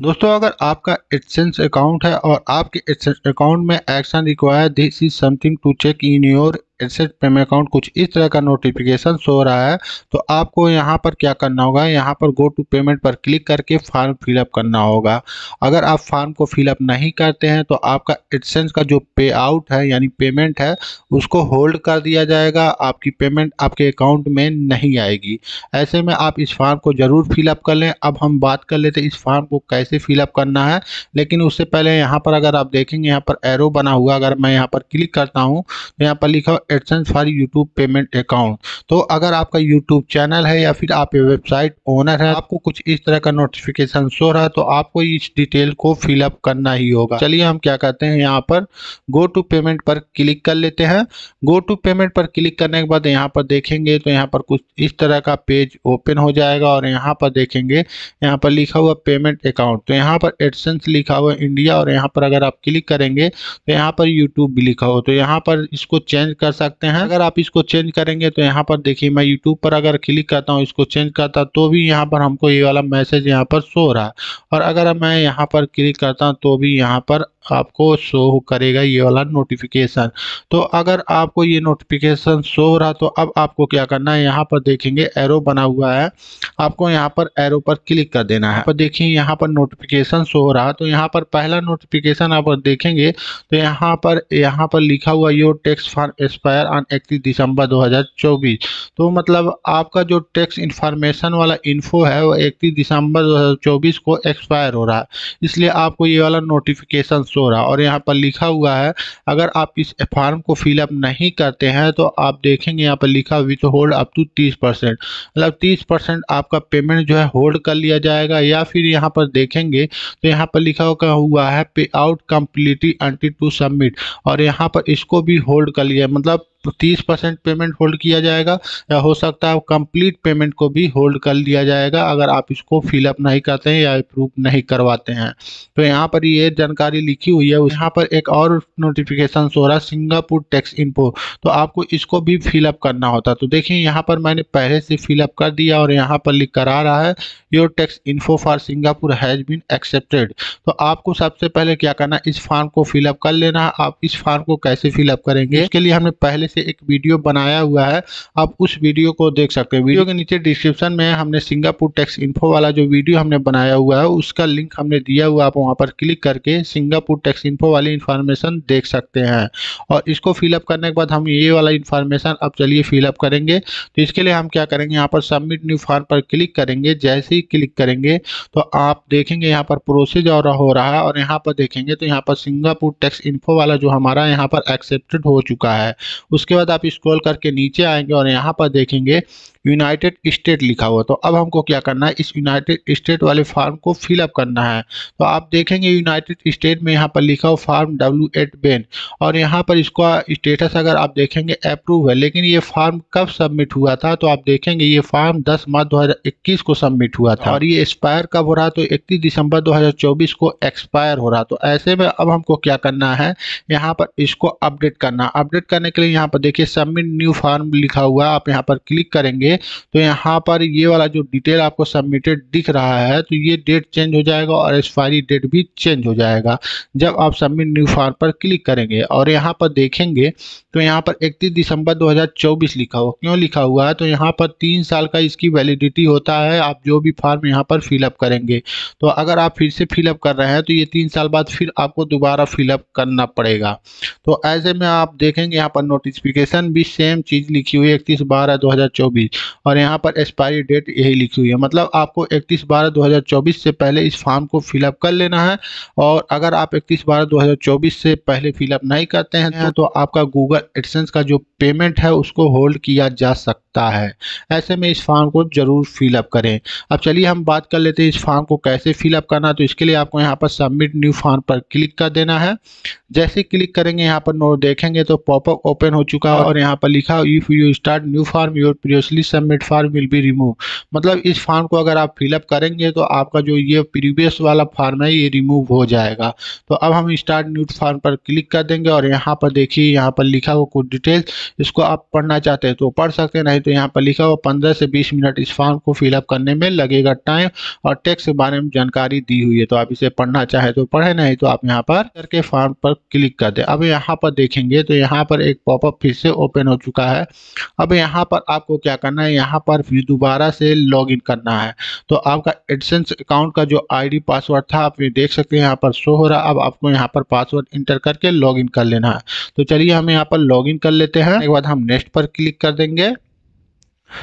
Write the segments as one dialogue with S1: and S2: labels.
S1: दोस्तों, अगर आपका एडसेंस अकाउंट है और आपके एडसेंस अकाउंट में action require this is something to check in your asset payment account कुछ इस तरह का नोटिफिकेशन शो रहा है तो आपको यहाँ पर क्या करना होगा? यहाँ पर गो टू पेमेंट पर क्लिक करके फॉर्म फिलअप करना होगा। अगर आप फॉर्म को फिलअप नहीं करते हैं तो आपका एडसेंस का जो पे आउट है, यानी पेमेंट है, उसको होल्ड कर दिया जाएगा। आपकी पेमेंट आपके अकाउंट में नहीं आएगी। ऐसे में आप इस फॉर्म को ज़रूर फिलअप कर लें। अब हम बात कर लेते इस फॉर्म को कैसे फिलअप करना है। लेकिन उससे पहले यहाँ पर अगर आप देखेंगे, यहाँ पर एरो बना हुआ, अगर मैं यहाँ पर क्लिक करता हूँ तो यहाँ पर लिखा AdSense for YouTube payment account तो अगर आपका यूट्यूब चैनल है या फिर आप वेबसाइट ओनर है, आपको कुछ इस तरह का नोटिफिकेशन शो रहा है तो आपको इस डिटेल को फिलअप करना ही होगा। चलिए हम क्या करते हैं, यहाँ पर गो टू पेमेंट पर क्लिक कर लेते हैं। गो टू पेमेंट पर क्लिक करने के बाद यहाँ पर देखेंगे तो यहाँ पर कुछ इस तरह का पेज ओपन हो जाएगा और यहाँ पर देखेंगे, यहाँ पर लिखा हुआ पेमेंट अकाउंट तो यहाँ पर एडसेंस लिखा हुआ इंडिया और यहाँ पर अगर आप क्लिक करेंगे तो यहाँ पर यूट्यूब भी लिखा हो। तो यहाँ पर इसको चेंज कर सकते हैं। अगर आप इसको चेंज करेंगे तो यहाँ पर देखिए, मैं यूट्यूब पर अगर क्लिक करता हूँ, इसको चेंज करता तो भी यहाँ पर हमको ये वाला मैसेज यहाँ पर शो रहा है। और अगर मैं यहाँ पर क्लिक करता हूँ तो भी यहाँ पर आपको शो करेगा ये वाला नोटिफिकेशन तो अगर आपको ये नोटिफिकेशन शो हो रहा तो अब आपको क्या करना है, यहाँ पर देखेंगे एरो बना हुआ है। आपको यहाँ पर एरो पर क्लिक कर देना है। पर देखिए, यहाँ पर नोटिफिकेशन शो हो रहा तो यहाँ पर पहला नोटिफिकेशन आप देखेंगे तो यहाँ पर यहाँ पर लिखा हुआ your tax for expire on इकतीस दिसंबर 2024 तो मतलब आपका जो टैक्स इन्फॉर्मेशन वाला इन्फो है, वो इकतीस दिसंबर 2024 को एक्सपायर हो रहा है। इसलिए आपको ये वाला नोटिफिकेशन रहा और यहाँ पर लिखा हुआ है, अगर आप इस फॉर्म को फिलअप नहीं करते हैं तो आप देखेंगे यहाँ पर लिखा विथ होल्ड अप टू तीस परसेंट। मतलब तीस परसेंट आपका पेमेंट जो है होल्ड कर लिया जाएगा, या फिर यहाँ पर देखेंगे तो यहाँ पर लिखा हुआ हुआ है payout completely until to submit. और यहाँ पर इसको भी होल्ड कर लिया मतलब तीस परसेंट पेमेंट होल्ड किया जाएगा, या हो सकता है कंप्लीट पेमेंट को भी होल्ड कर लिया जाएगा, अगर आप इसको फिलअप नहीं करते हैं या अप्रूव नहीं करवाते हैं। तो यहाँ पर ये जानकारी लिखी हुई है, यहाँ पर एक और नोटिफिकेशन सो रहा है, सिंगापुर टैक्स इन्फो तो आपको इसको भी फिलअप करना होता तो देखिए, यहाँ पर मैंने पहले से फिलअप कर दिया और यहाँ पर लिख कर आ रहा है your tax info for Singapore has been accepted तो आपको सबसे पहले क्या करना इस फॉर्म को फिलअप कर लेना है। आप इस फॉर्म को कैसे फिलअप करेंगे, इसके लिए हमने पहले से एक वीडियो बनाया हुआ है, आप उस वीडियो को देख सकते हैं। वीडियो के नीचे डिस्क्रिप्शन में हमने सिंगापुर टैक्स इन्फो वाला जो वीडियो हमने बनाया हुआ है, उसका लिंक हमने दिया हुआ आप वहाँ पर क्लिक करके सिंगापुर टैक्स इन्फो वाली इन्फॉर्मेशन देख सकते हैं। और इसको फिलअप करने के बाद हम ये वाला इन्फॉर्मेशन अब चलिए फिलअप करेंगे। तो इसके लिए हम क्या करेंगे, यहाँ पर सबमिट न्यू फॉर्म पर क्लिक करेंगे, जैसे ही क्लिक करेंगे तो आप देखेंगे यहाँ पर प्रोसेज और हो रहा है। और यहाँ पर देखेंगे तो यहाँ पर सिंगापुर टैक्स इन्फो वाला जो हमारा यहाँ पर एक्सेप्टेड हो चुका है उसके बाद आप स्क्रॉल करके नीचे आएँगे और यहाँ पर देखेंगे यूनाइटेड स्टेट लिखा हुआ तो अब हमको क्या करना है? इस यूनाइटेड स्टेट वाले फार्म को फिलअप करना है। तो आप देखेंगे यूनाइटेड स्टेट में यहाँ पर लिखा हुआ फार्म डब्ल्यू एट बेन और यहाँ पर इसका स्टेटस अगर आप देखेंगे अप्रूव है। लेकिन ये फार्म कब सबमिट हुआ था? तो आप देखेंगे ये फार्म 10 मार्च 2021 को सबमिट हुआ था। और ये एक्सपायर कब हो रहा तो इकतीस दिसंबर 2024 को एक्सपायर हो रहा तो ऐसे में अब हमको क्या करना है? यहाँ पर इसको अपडेट करना अपडेट करने के लिए यहाँ पर देखिए सबमिट न्यू फार्म लिखा हुआ आप यहाँ पर क्लिक करेंगे। करेंगे तो यहाँ पर ये वाला जो डिटेल आपको सबमिटेड दिख रहा है तो ये डेट चेंज हो जाएगा और एक्सपायरी डेट भी चेंज हो जाएगा। जब आप सबमिट न्यू फॉर्म पर क्लिक करेंगे और यहाँ पर देखेंगे तो यहाँ पर इकतीस दिसंबर 2024 लिखा हुआ, क्यों लिखा हुआ है? तो यहाँ पर तीन साल का इसकी वैलिडिटी होता है, आप जो भी फॉर्म यहाँ पर फिलअप करेंगे। तो अगर आप फिर से फिलअप कर रहे हैं तो ये तीन साल बाद फिर आपको दोबारा फिलअप करना पड़ेगा। तो ऐसे में आप देखेंगे, यहाँ पर नोटिफिकेशन भी सेम चीज़ लिखी हुई है, इकतीस बारह दो और यहाँ पर एक्सपायरी डेट यही लिखी हुई है। मतलब आपको इकतीस बारह दो से पहले इस फॉर्म को फिलअप कर लेना है और अगर आप इकतीस बारह दो से पहले फिलअप नहीं करते हैं तो आपका गूगल एडसेंस का जो पेमेंट है उसको होल्ड किया जा सकता है। ऐसे में इस फॉर्म को ज़रूर फिलअप करें। अब चलिए हम बात कर लेते हैं इस फॉर्म को कैसे फिलअप करना। तो इसके लिए आपको यहाँ पर सबमिट न्यू फॉर्म पर क्लिक कर देना है। जैसे क्लिक करेंगे, यहाँ पर नोट देखेंगे तो पॉपअप ओपन हो चुका है और यहाँ पर लिखा if you start new form your previously submit form will be remove मतलब इस फॉर्म को अगर आप फिलअप करेंगे तो आपका जो ये प्रीवियस वाला फॉर्म है, ये रिमूव हो जाएगा। तो अब हम स्टार्ट न्यू फॉर्म पर क्लिक कर देंगे और यहाँ पर देखिए, यहाँ पर लिखा हुआ कुछ डिटेल्स इसको आप पढ़ना चाहते हैं तो पढ़ सकते हैं, नहीं चाहें तो यहाँ पर लिखा हुआ, पंद्रह से बीस मिनट इस फॉर्म को फिलअप करने में लगेगा टाइम और टैक्स के बारे में जानकारी दी हुई है। तो आप इसे पढ़ना चाहे तो पढ़े, नहीं तो आप यहाँ पर करके फॉर्म पर क्लिक कर दे। अब यहाँ पर देखेंगे तो यहाँ पर एक पॉपअप फिर से ओपन हो चुका है। अब यहाँ पर आपको क्या करना है? यहाँ पर फिर दोबारा से लॉग करना है। तो आपका एडसेंस अकाउंट का जो आईडी पासवर्ड था, आप ये देख सकते हैं, यहाँ पर शो हो रहा है। अब आपको यहाँ पर पासवर्ड इंटर करके लॉगिन कर लेना है। तो चलिए हम यहाँ पर लॉगिन कर लेते हैं। एक बाद हम नेक्स्ट पर क्लिक कर देंगे।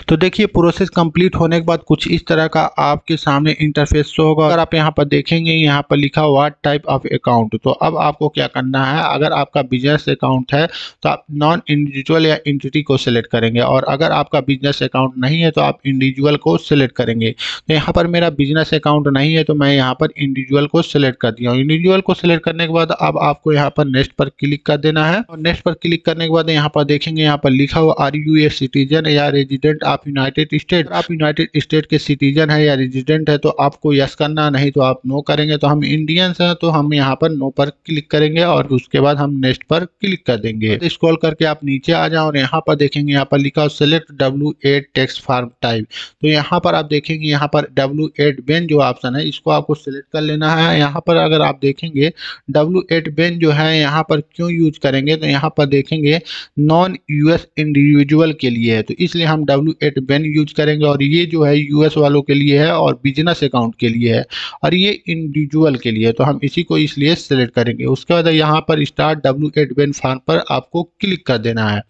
S1: तो देखिए प्रोसेस कंप्लीट होने के बाद कुछ इस तरह का आपके सामने इंटरफेस शो होगा। अगर आप यहाँ पर देखेंगे, यहाँ पर लिखा हुआ टाइप ऑफ़ अकाउंट तो अब आपको क्या करना है? अगर आपका बिज़नेस अकाउंट है तो आप नॉन इंडिविजुअल या इंटिटी को सिलेक्ट करेंगे। और अगर आपका बिज़नेस अकाउंट नहीं है तो आप इंडिविजुअल को सिलेक्ट करेंगे। तो यहाँ पर मेरा बिज़नेस अकाउंट नहीं है तो मैं यहाँ पर इंडिविजुअल को सिलेक्ट कर दिया हूँ। इंडिविजुअल को सिलेक्ट करने के बाद अब आपको यहाँ पर नेक्स्ट पर क्लिक कर देना है। और नेक्स्ट पर क्लिक करने के बाद यहाँ पर देखेंगे, यहाँ पर लिखा हुआ आर यू ए सिटीजन या रेजिडेंट रेजिडेंट आप यूनाइटेड स्टेट आप यूनाइटेड स्टेट के सिटीजन है या रेजिडेंट है तो आपको यस करना, नहीं तो आप नो करेंगे। तो हम इंडियंस हैं तो हम यहाँ पर नो पर क्लिक करेंगे और उसके बाद हम नेक्स्ट पर क्लिक कर देंगे। तो स्क्रॉल करके आप नीचे आ जाओ और यहाँ पर देखेंगे, यहाँ पर लिखा select W eight tax form type तो यहाँ पर आप देखेंगे, यहाँ पर डब्ल्यू एट बेन जो ऑप्शन है, इसको आपको सिलेक्ट कर लेना है। यहाँ पर अगर आप देखेंगे डब्ल्यू एट बेन जो है, यहाँ पर क्यों यूज़ करेंगे तो यहाँ पर देखेंगे नॉन यूएस इंडिविजुअल के लिए। है तो इसलिए हम W W eight BEN use करेंगे और ये जो है यूएस वालों के लिए है और बिज़नेस अकाउंट के लिए है और ये इंडिविजुअल के लिए है तो हम इसी को इसलिए सेलेक्ट करेंगे। उसके बाद यहाँ पर start W eight BEN form पर आपको क्लिक कर देना है।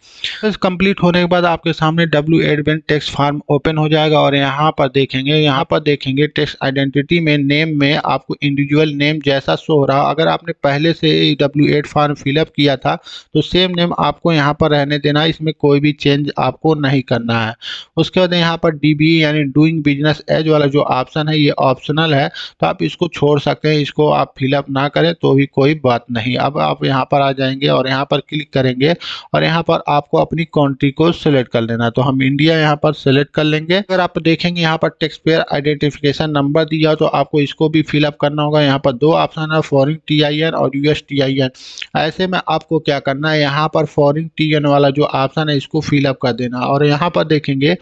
S1: कंप्लीट होने के बाद आपके सामने W eight BEN tax form open हो जाएगा और यहाँ पर देखेंगे, यहाँ पर देखेंगे टेक्स आइडेंटिटी में नेम में आपको इंडिविजुअल नेम जैसा शो हो रहा। अगर आपने पहले से डब्ल्यू एट फॉर्म फिलअप किया था तो सेम नेम आपको यहाँ पर रहने देना इसमें कोई भी चेंज आपको नहीं करना है। उसके बाद यहाँ पर डी यानी डूइंग बिज़नेस एज वाला जो ऑप्शन है, ये ऑप्शनल है तो आप इसको छोड़ सकते हैं, इसको आप फिलअप ना करें तो भी कोई बात नहीं। अब आप यहाँ पर आ जाएँगे और यहाँ पर क्लिक करेंगे और यहाँ पर आपको अपनी कंट्री को सिलेक्ट कर लेना तो हम इंडिया यहाँ पर सिलेक्ट कर लेंगे। अगर आप देखेंगे यहाँ पर टैक्स पेयर आइडेंटिफिकेशन नंबर दिया तो आपको इसको भी फिलअप करना होगा। यहाँ पर दो ऑप्शन है फॉरिन टी और यूएस टी ऐसे में आपको क्या करना है, यहाँ पर फॉरिन टी वाला जो ऑप्शन है, इसको फिलअप कर देना। और यहाँ पर देखेंगे देखेंगे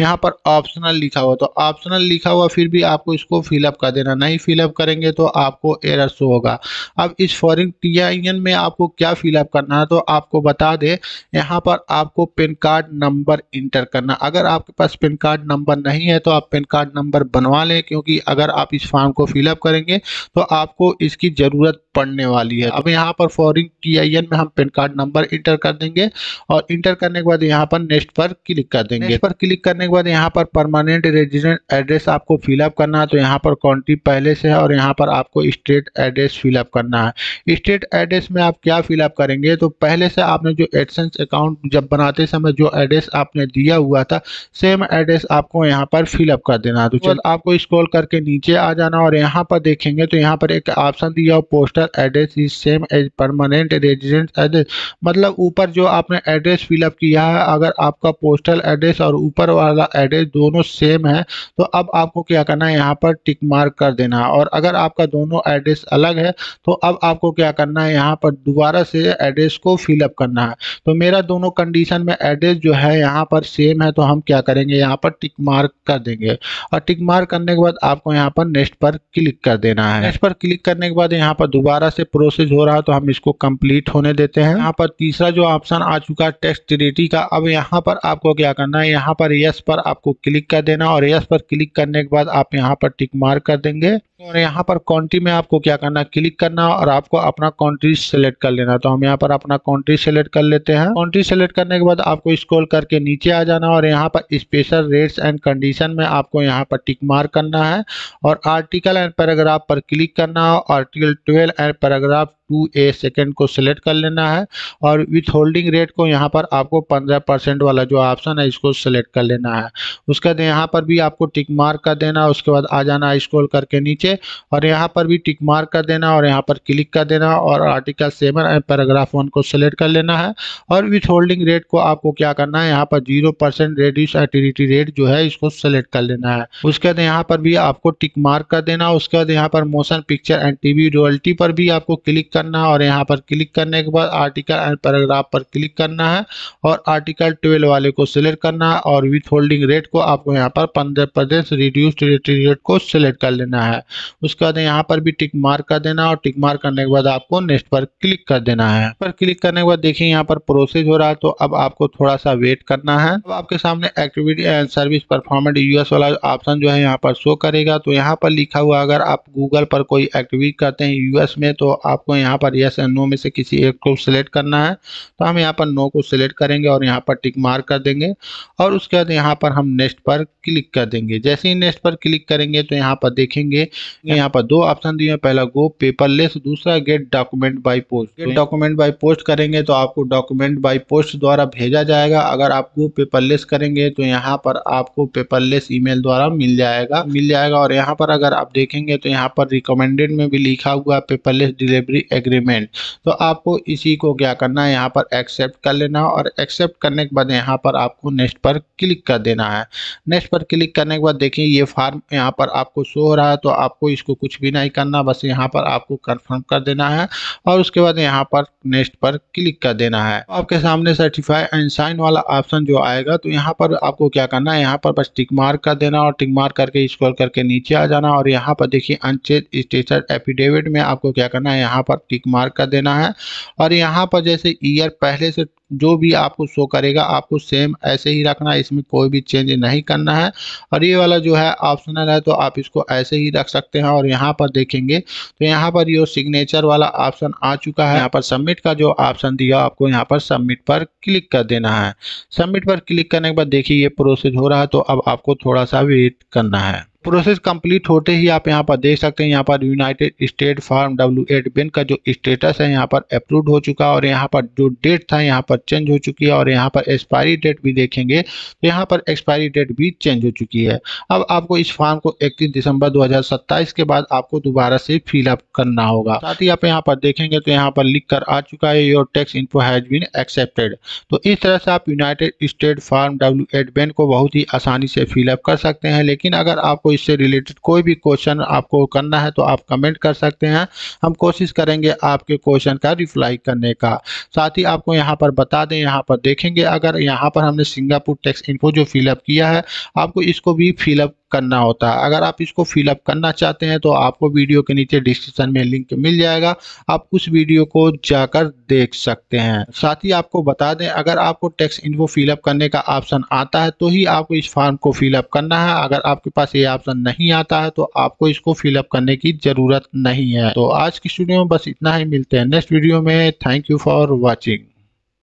S1: यहाँ पर ऑप्शनल लिखा हुआ तो ऑप्शनल लिखा हुआ, फिर भी आपको इसको फिलअप कर देना। नहीं फिलअप करेंगे तो आपको एरर शो होगा। अब इस फॉरिन टी में आपको क्या फिलअप करना है तो आपको बता दे, यहाँ पर आपको पेन कार्ड नंबर इंटर करना। अगर आपके पास पेन कार्ड नंबर नहीं है तो आप पेन कार्ड नंबर बनवा लें, क्योंकि अगर आप इस फॉर्म को फिलअप करेंगे तो आपको इसकी ज़रूरत पड़ने वाली है। अब यहाँ पर फॉरिन टी में हम पेन कार्ड नंबर इंटर कर देंगे और इंटर करने के बाद यहाँ पर नेक्स्ट पर क्लिक कर देंगे। पर क्लिक करने के बाद यहाँ पर परमानेंट रेजिडेंट एड्रेस आपको फिलअप करना है तो यहाँ पर काउंटी पहले से है और यहाँ पर आपको स्टेट एड्रेस फिलअप करना है। स्टेट एड्रेस में आप क्या फिलअप करेंगे? तो पहले से आपने जो एडसेंस अकाउंट जब बनाते समय जो एड्रेस आपने दिया हुआ था सेम एड्रेस आपको यहाँ पर फिलअप कर देना है। तो चल आपको स्क्रॉल करके नीचे आ जाना और यहाँ पर देखेंगे तो यहाँ पर एक ऑप्शन दिया हो postal address is same as permanent resident address मतलब ऊपर जो आपने एड्रेस फिलअप किया है अगर आपका पोस्टल एड्रेस और ऊपर वाला एड्रेस दोनों सेम है तो अब आपको क्या करना है, यहाँ पर टिक मार्क कर देना और अगर आपका दोनों एड्रेस अलग है तो अब आपको क्या करना है, यहाँ पर दोबारा से एड्रेस को फिलअप करना है। तो मेरा दोनों कंडीशन में एड्रेस जो है, यहाँ पर सेम है तो हम क्या करेंगे, यहाँ पर टिक मार्क कर देंगे। और टिक मार्क करने के बाद आपको यहाँ पर नेक्स्ट पर क्लिक कर देना है। नेक्स्ट पर क्लिक करने के बाद यहाँ पर दोबारा से प्रोसेस हो रहा है तो हम इसको कंप्लीट होने देते हैं। यहाँ पर तीसरा जो ऑप्शन आ चुका है, टेक्स्ट का, अब यहाँ पर आपको क्या करना है यहाँ पर यस पर आपको क्लिक कर देना और यस पर क्लिक करने के बाद आप यहाँ पर टिक मार्क कर देंगे। और यहाँ पर काउंट्री में आपको क्या करना क्लिक करना और आपको अपना काउंट्री सेलेक्ट कर लेना। तो हम यहाँ पर अपना काउंट्री सेलेक्ट कर लेते हैं। काउंट्री सेलेक्ट करने के बाद आपको स्क्रॉल करके नीचे आ जाना और यहाँ पर स्पेशल रेट्स एंड कंडीशन में आपको यहाँ पर टिक मार्क करना है। और आर्टिकल एंड पैराग्राफ पर क्लिक करना article twelve and paragraph two A second को सिलेक्ट कर लेना है और विथ होल्डिंग रेट को यहाँ पर आपको पंद्रह परसेंट वाला जो ऑप्शन है इसको सिलेक्ट कर लेना है। उसके बाद यहाँ पर भी आपको टिक मार्क कर देना, उसके बाद आ जाना स्क्रॉल करके नीचे और यहाँ पर भी टिक मार्क कर देना और यहाँ पर क्लिक कर देना और article seven and paragraph one को सिलेक्ट कर लेना है। और विथ होल्डिंग रेट को आपको क्या करना है, यहाँ पर zero percent reduce activity rate जो है इसको सेलेक्ट कर लेना है। उसके बाद यहाँ पर भी आपको टिक मार्क कर देना, उसके बाद यहाँ पर motion picture and TV royalty पर भी आपको क्लिक करना है और यहाँ पर क्लिक करने के बाद आर्टिकल एंड पैराग्राफ पर क्लिक करना है और आर्टिकल ट्वेल्व वाले को सिलेक्ट करना है और विथ होल्डिंग रेट को आपको यहाँ पर पंद्रह परसेंट रिड्यूस रेट को सिलेक्ट कर लेना है। उसके बाद यहाँ पर भी टिक मार्क कर देना और टिक मार्क करने के बाद आपको नेक्स्ट पर क्लिक कर देना है। पर क्लिक करने के बाद देखिए यहाँ पर प्रोसेस हो रहा है तो अब आपको थोड़ा सा वेट करना है। अब आपके सामने activity and service performance US वाला ऑप्शन जो है यहाँ पर शो करेगा। तो यहाँ पर लिखा हुआ अगर आप गूगल पर कोई एक्टिविटी करते हैं यूएस में तो आपको यहाँ पर यस एंड नो में से किसी एक को सिलेक्ट करना है तो हम यहाँ पर नो को सिलेक्ट करेंगे और यहाँ पर टिक मार्क कर देंगे और उसके बाद यहाँ पर हम नेक्स्ट पर क्लिक कर देंगे। जैसे ही नेक्स्ट पर क्लिक करेंगे तो यहाँ पर देखेंगे यहाँ पर दो ऑप्शन दिए हैं। पहला गो पेपरलेस दूसरा get document by post get document by post करेंगे तो आपको डॉक्यूमेंट बाई पोस्ट द्वारा भेजा जाएगा। अगर आप गो पेपरलेस करेंगे तो यहाँ पर आपको पेपरलेस ईमेल द्वारा मिल जाएगा। मिल जाएगा और यहाँ पर अगर आप देखेंगे तो यहाँ पर रिकमेंडेड में भी लिखा हुआ पेपरलेस डिलीवरी एग्रीमेंट तो आपको इसी को क्या करना है? यहाँ पर एक्सेप्ट कर लेना और एक्सेप्ट करने के बाद यहाँ पर आपको नेक्स्ट पर क्लिक कर देना है। नेक्स्ट पर क्लिक करने के बाद देखिए ये फार्म यहाँ पर आपको शो हो रहा है तो आपको इसको कुछ भी नहीं करना, बस यहाँ पर आपको कंफर्म कर देना है और उसके बाद यहाँ पर नेक्स्ट पर क्लिक कर देना है। आपके सामने सर्टिफाई एंड साइन वाला ऑप्शन जो आएगा तो यहाँ पर आपको क्या करना है? यहाँ पर बस टिक मार्क कर देना और टिक मार्क करके स्क्रॉल करके नीचे आ जाना और यहाँ पर देखिए अनचेक स्टेटस एफिडेविट में आपको क्या करना है? यहाँ पर टिक मार्क कर देना है। और यहाँ पर जैसे ईयर पहले से जो भी आपको शो करेगा, आपको सेम ऐसे ही रखना है, इसमें कोई भी चेंज नहीं करना है। और ये वाला जो है ऑप्शनल है तो आप इसको ऐसे ही रख सकते हैं और यहाँ पर देखेंगे तो यहाँ पर ये सिग्नेचर वाला ऑप्शन आ चुका है। यहाँ पर सबमिट का जो ऑप्शन दिया, आपको यहाँ पर सबमिट पर क्लिक कर देना है। सबमिट पर क्लिक करने के बाद देखिए ये प्रोसेस हो रहा है तो अब आपको थोड़ा सा वेट करना है। प्रोसेस कंप्लीट होते ही आप यहाँ पर देख सकते हैं, यहाँ पर United State form W eight BEN का जो स्टेटस है यहाँ पर अप्रूव हो चुका है और यहाँ पर जो डेट था यहाँ पर चेंज हो चुकी है और यहाँ पर एक्सपायरी डेट भी देखेंगे तो यहाँ पर एक्सपायरी डेट भी चेंज हो चुकी है। अब आपको इस फॉर्म को इकतीस दिसंबर दो हज़ार सत्ताईस के बाद आपको दोबारा से फिलअप करना होगा। साथ ही आप यहाँ पर देखेंगे तो यहाँ पर लिख कर आ चुका है your tax info has been accepted तो इस तरह से आप United State form W eight BEN को बहुत ही आसानी से फिलअप कर सकते हैं, लेकिन अगर आपको इससे रिलेटेड कोई भी क्वेश्चन आपको करना है तो आप कमेंट कर सकते हैं। हम कोशिश करेंगे आपके क्वेश्चन का रिप्लाई करने का। साथ ही आपको यहाँ पर बता दें, यहाँ पर देखेंगे। अगर यहाँ पर हमने सिंगापुर टैक्स इनको जो फिलअप किया है, आपको इसको भी फिलअप करना होता है। अगर आप इसको फिलअप करना चाहते हैं तो आपको वीडियो के नीचे डिस्क्रिप्शन में लिंक मिल जाएगा। आप उस वीडियो को जाकर देख सकते हैं। साथ ही आपको बता दें, अगर आपको टैक्स इन्फो फिलअप करने का ऑप्शन आता है तो ही आपको इस फॉर्म को फिलअप करना है। अगर आपके पास ये ऑप्शन नहीं आता है तो आपको इसको फिलअप करने की ज़रूरत नहीं है। तो आज की स्टूडियो में बस इतना ही। मिलते हैं नेक्स्ट वीडियो में। Thank you for watching